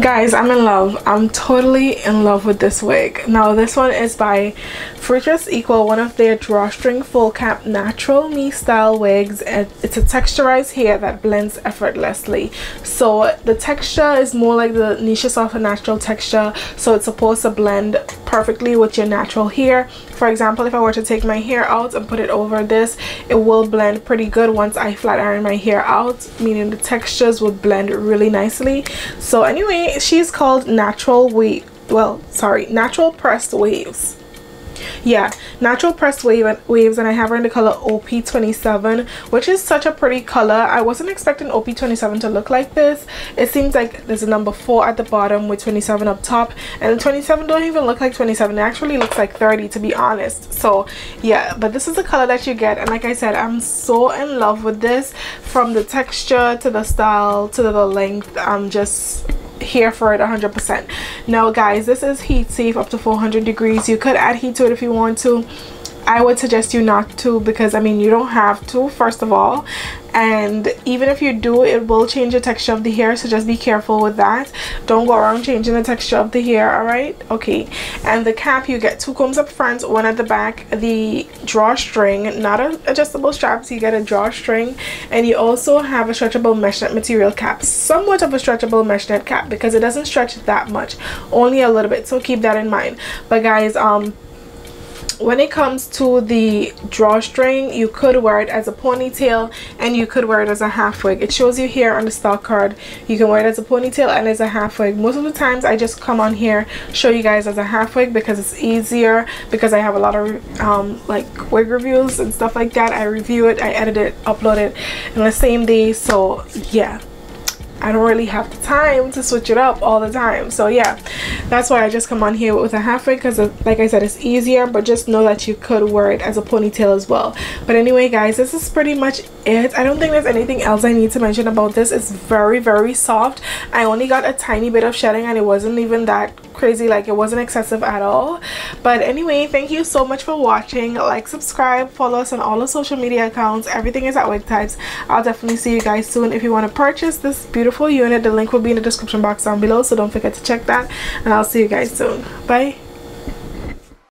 guys i'm in love i'm totally in love with this wig now this one is by Freetress Equal, one of their drawstring full cap natural me style wigs. And it's a texturized hair that blends effortlessly. So the texture is more like the Nisha Soft natural texture. So it's supposed to blend perfectly with your natural hair. For example, if I were to take my hair out and put it over this, it will blend pretty good once I flat iron my hair out, meaning the textures would blend really nicely. So anyway, she's called Natural Wave, well, sorry, Natural Pressed Waves yeah natural pressed wave waves and i have her in the color op27 which is such a pretty color. I wasn't expecting op27 to look like this. It seems like there's a number four at the bottom with 27 up top and 27 don't even look like 27 it actually looks like 30 to be honest. So yeah but this is the color that you get and like i said i'm so in love with this. From the texture to the style to the length i'm just here for it 100% now guys this is heat safe up to 400 degrees. You could add heat to it if you want to I would suggest you not to because I mean you don't have to first of all. And even if you do it will change the texture of the hair so just be careful with that. Don't go around changing the texture of the hair all right? Okay. And the cap you get two combs up front one at the back the drawstring not an adjustable strap so you get a drawstring. And you also have a stretchable mesh net material cap somewhat of a stretchable mesh net cap because it doesn't stretch that much only a little bit so keep that in mind. But guys um when it comes to the drawstring you could wear it as a ponytail and you could wear it as a half wig. It shows you here on the stock card you can wear it as a ponytail and as a half wig. Most of the times i just come on here show you guys as a half wig because it's easier because i have a lot of um, like wig reviews and stuff like that. I review it i edit it upload it in the same day. So yeah I don't really have the time to switch it up all the time. So yeah that's why I just come on here with a half wig because like I said it's easier but just know that you could wear it as a ponytail as well. But anyway guys this is pretty much it. I don't think there's anything else I need to mention about this. It's very very soft. I only got a tiny bit of shedding and it wasn't even that crazy like it wasn't excessive at all. But anyway thank you so much for watching. Like subscribe follow us on all the social media accounts. Everything is at wig types i'll definitely see you guys soon. If you want to purchase this beautiful unit the link will be in the description box down below so don't forget to check that. And i'll see you guys soon. Bye